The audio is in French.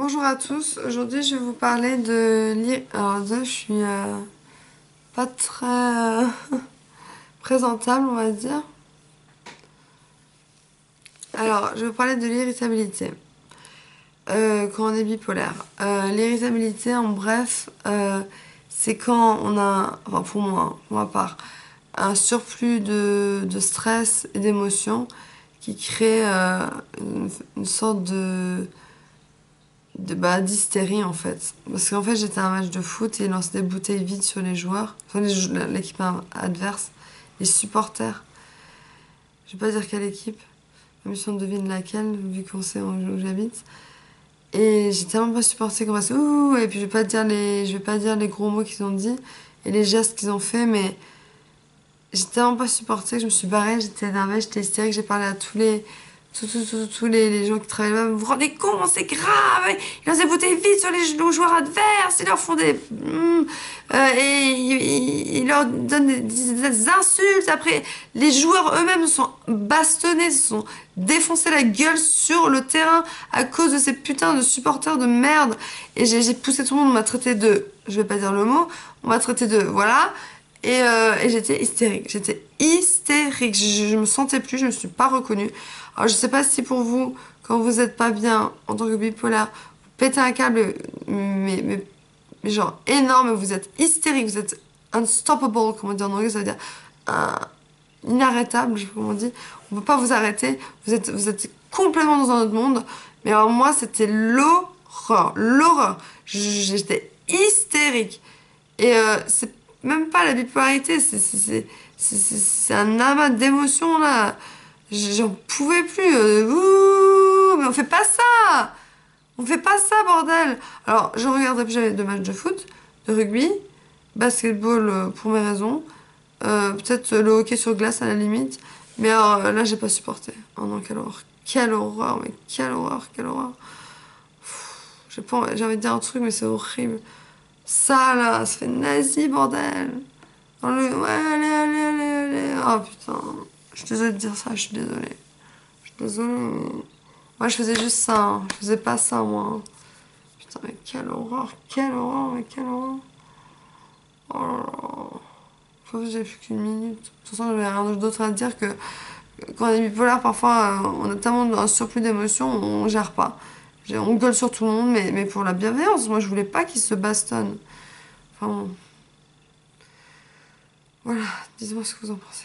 Bonjour à tous, aujourd'hui je vais vous parler de lire. Alors déjà je suis euh, pas très euh, présentable on va dire. Alors je vais vous parler de l'irritabilité euh, quand on est bipolaire. l'irritabilité en bref c'est quand on a, enfin pour moi, hein, pour ma part, un surplus de, de stress et d'émotions qui crée une sorte de de bah, d'hystérie en fait. Parce qu'en fait j'étais à un match de foot et ils lançaient des bouteilles vides sur les joueurs, enfin l'équipe adverse, les supporters. Je vais pas dire quelle équipe, même si on devine laquelle, vu qu'on sait où j'habite. Et j'ai tellement pas supporté qu'on va se ouh et puis je vais pas dire les je vais pas dire les gros mots qu'ils ont dit et les gestes qu'ils ont fait mais j'ai tellement pas supporté que je me suis barrée, j'étais énervée, j'étais hystérique, j'ai parlé à tous les tous les, gens qui travaillent là, vous vous rendez compte, c'est grave, ils ont des bouteilles vides sur les, joueurs adverses, ils leur font des... Hmm, euh, et ils, leur donnent des, insultes, après les joueurs eux-mêmes se sont bastonnés, se sont défoncés la gueule sur le terrain à cause de ces putains de supporters de merde, et j'ai poussé tout le monde, on m'a traité de, je vais pas dire le mot, on m'a traité de, voilà, et, euh, et j'étais hystérique, j'étais hystérique, je, je me sentais plus, je me suis pas reconnue. Alors je sais pas si pour vous, quand vous êtes pas bien en tant que bipolaire, vous pétez un câble, mais, genre énorme, vous êtes hystérique, vous êtes unstoppable, comment dire en anglais, ça veut dire inarrêtable, je sais pas comment on dit. On peut pas vous arrêter, vous êtes, vous êtes complètement dans un autre monde. Mais alors moi, c'était l'horreur, l'horreur. J'étais hystérique. Et euh, c'est même pas la bipolarité, c'est un amas d'émotions là. J'en pouvais plus. Euh, mais on fait pas ça On fait pas ça, bordel Alors, je regardais plus jamais de matchs de foot, de rugby, basketball euh, pour mes raisons, euh, peut-être le hockey sur glace à la limite, mais là, j'ai pas supporté. Oh non, quelle horreur Quelle horreur, mais quelle horreur, quelle horreur J'ai envie de dire un truc, mais c'est horrible. Ça, là, ça fait nazi, bordel Ouais, allez, allez, allez, allez Oh, putain je suis désolée de dire ça, je suis désolée. Je suis désolée, Moi, je faisais juste ça, hein. Je faisais pas ça, moi. Putain, mais quelle horreur, quelle horreur, mais quelle horreur. Oh là là. Faut que j'ai plus qu'une minute. De toute façon, j'avais rien d'autre à dire que quand on est bipolaire, parfois, euh, on a tellement un surplus d'émotions, on gère pas. On gueule sur tout le monde, mais, mais pour la bienveillance. Moi, je voulais pas qu'ils se bastonnent. Enfin bon. Voilà, dites-moi ce que vous en pensez.